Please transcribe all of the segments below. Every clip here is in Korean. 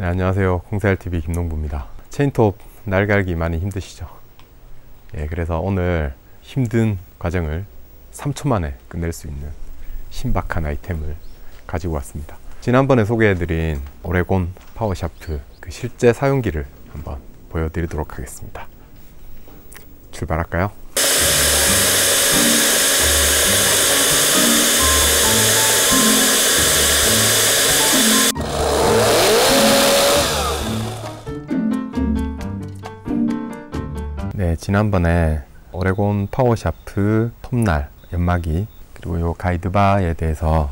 네, 안녕하세요. 공사일TV 김농부입니다. 체인톱 날갈기 많이 힘드시죠? 예, 그래서 오늘 힘든 과정을 3초 만에 끝낼 수 있는 신박한 아이템을 가지고 왔습니다. 지난번에 소개해드린 Oregon PowerSharp 그 실제 사용기를 한번 보여드리도록 하겠습니다. 출발할까요? 네, 지난번에 Oregon PowerSharp 톱날 연마기 그리고 요 guide bar에 대해서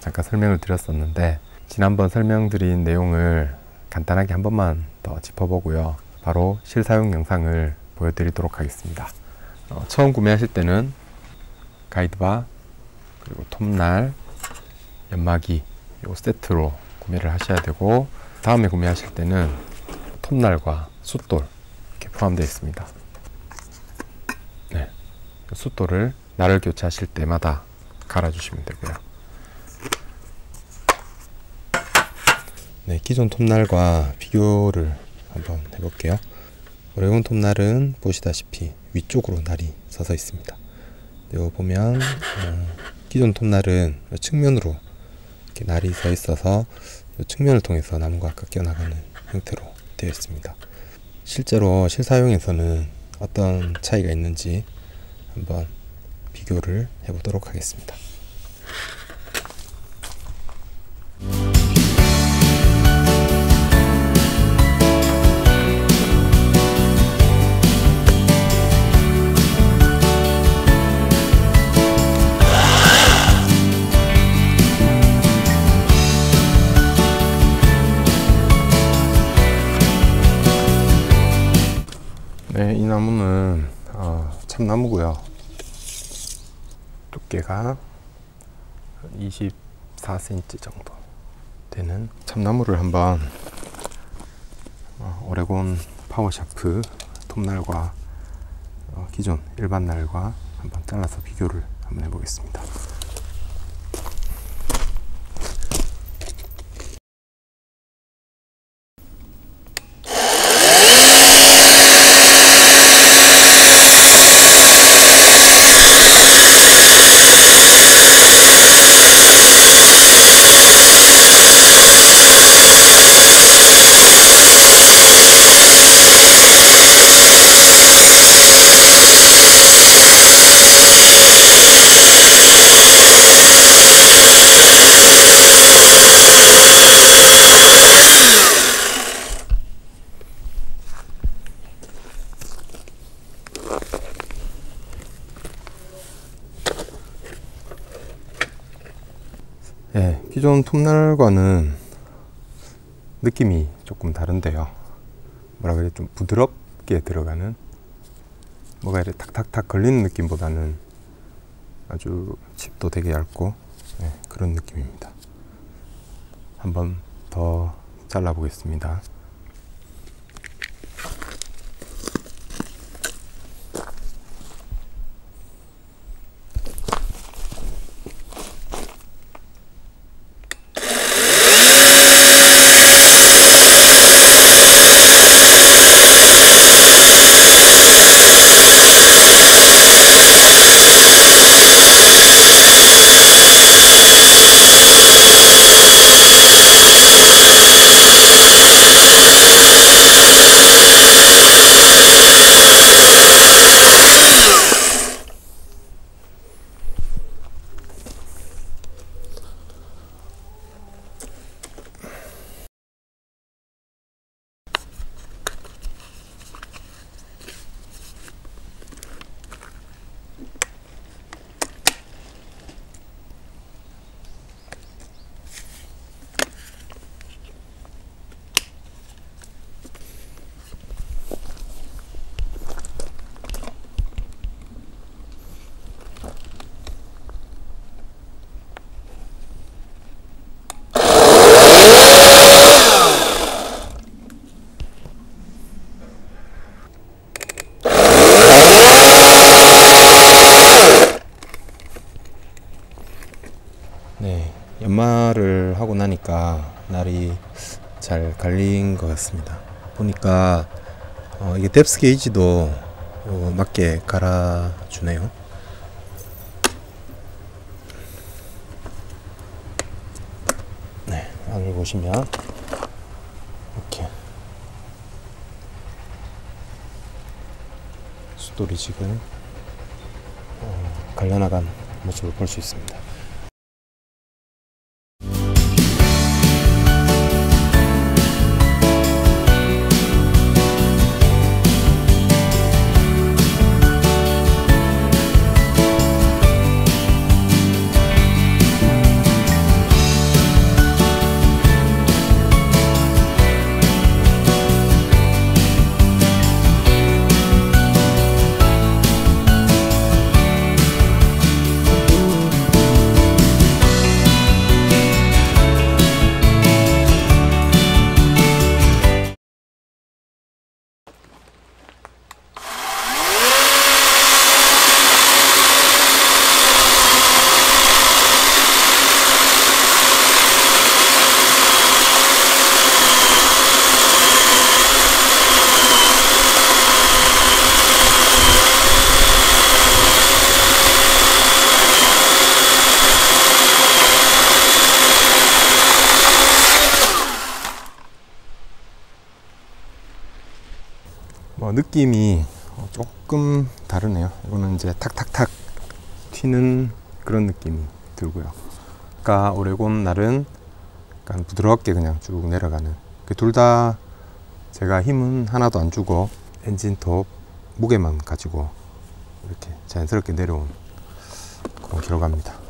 잠깐 설명을 드렸었는데 지난번 설명드린 내용을 간단하게 한 번만 더 짚어보고요. 바로 실사용 영상을 보여드리도록 하겠습니다. 어, 처음 구매하실 때는 guide bar 그리고 톱날 연마기 요 세트로 구매를 하셔야 되고 다음에 구매하실 때는 톱날과 숫돌 이렇게 포함되어 있습니다. 네, 숫돌을 날을 교체하실 때마다 갈아주시면 되고요. 네, 기존 톱날과 비교를 한번 해볼게요. 오레곤 톱날은 보시다시피 위쪽으로 날이 서서 있습니다. 여기 보면 어, 기존 톱날은 측면으로 이렇게 날이 서 있어서 측면을 통해서 나무가 깎여 나가는 형태로 되어 있습니다. 실제로 실사용에서는 어떤 차이가 있는지 한번 비교를 해보도록 하겠습니다. 네, 참나무고요. 두께가 24cm 정도 되는 참나무를 한번 어, Oregon PowerSharp 톱날과 어, 기존 일반 날과 한번 잘라서 비교를 한번 해보겠습니다. 기존 톱날과는 느낌이 조금 다른데요. 뭐라 그래 좀 부드럽게 들어가는 뭐가 이렇게 탁탁탁 걸리는 느낌보다는 아주 칩도 되게 얇고 예, 그런 느낌입니다. 한번 더 잘라 보겠습니다. 네, 연마를 하고 나니까 날이 잘 갈린 것 같습니다. 보니까 어, 이게 뎁스 게이지도 어, 맞게 갈아주네요. 네, 안을 보시면 이렇게 수돌이 지금 어, 갈려나간 모습을 볼 수 있습니다. 느낌이 조금 다르네요. 이거는 이제 탁탁탁 튀는 그런 느낌이 들고요. 아까 오레곤 날은 약간 부드럽게 그냥 쭉 내려가는. 그둘다 제가 힘은 하나도 안 주고 엔진 톱 무게만 가지고 이렇게 자연스럽게 내려온 그런 결과입니다.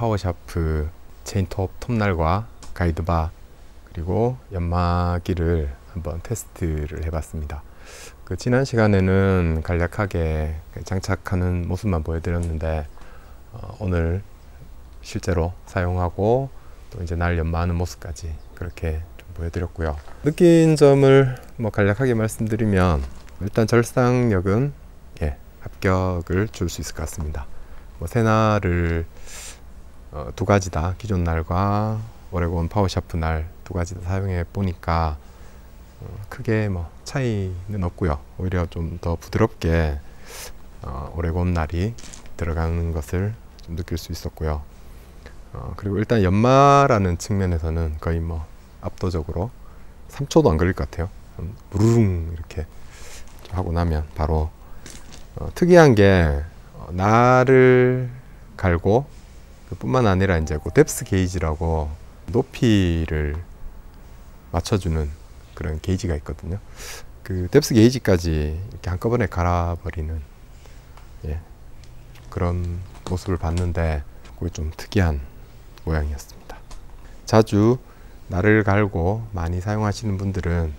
PowerSharp 체인톱 톱날과 guide bar 그리고 연마기를 한번 테스트를 해봤습니다. 그 지난 시간에는 간략하게 장착하는 모습만 보여드렸는데 어, 오늘 실제로 사용하고 또 이제 날 연마하는 모습까지 그렇게 좀 보여드렸고요. 느낀 점을 뭐 간략하게 말씀드리면 일단 절삭력은 예, 합격을 줄 수 있을 것 같습니다. 뭐 새날을 어, 두 가지 다 기존 날과 Oregon PowerSharp 날 두 가지 다 사용해 보니까 어, 크게 뭐 차이는 없고요. 오히려 좀 더 부드럽게 어, Oregon 날이 들어가는 것을 좀 느낄 수 있었고요. 어, 그리고 일단 연마라는 측면에서는 거의 뭐 압도적으로 3초도 안 걸릴 것 같아요. 음, 부르릉 이렇게 하고 나면 바로 어, 특이한 게 어, 날을 갈고 그 뿐만 아니라 이제 그 depth gauge라고 높이를 맞춰주는 그런 게이지가 있거든요. 그 뎁스 게이지까지 이렇게 한꺼번에 갈아버리는 예, 그런 모습을 봤는데 그게 좀 특이한 모양이었습니다. 자주 날을 갈고 많이 사용하시는 분들은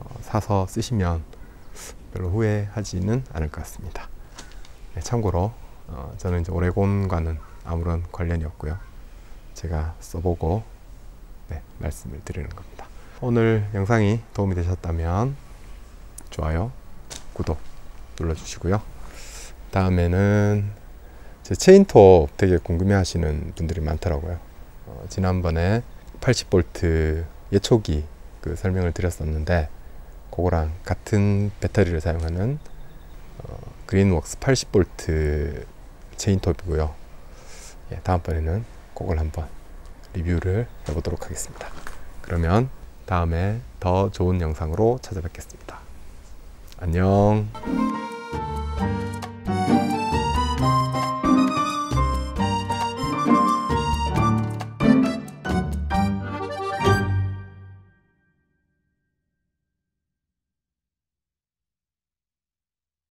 어, 사서 쓰시면 별로 후회하지는 않을 것 같습니다. 네, 참고로 어, 저는 이제 오레곤과는 아무런 관련이 없고요. 제가 써보고 네, 말씀을 드리는 겁니다. 오늘 영상이 도움이 되셨다면 좋아요, 구독 눌러주시고요. 다음에는 제 체인톱 되게 궁금해 하시는 분들이 많더라고요. 어, 지난번에 80V 예초기 그 설명을 드렸었는데 그거랑 같은 배터리를 사용하는 어, 그린웍스 80V 체인톱이고요. 예, 다음번에는 그걸 한번 리뷰를 해보도록 하겠습니다. 그러면 다음에 더 좋은 영상으로 찾아뵙겠습니다. 안녕.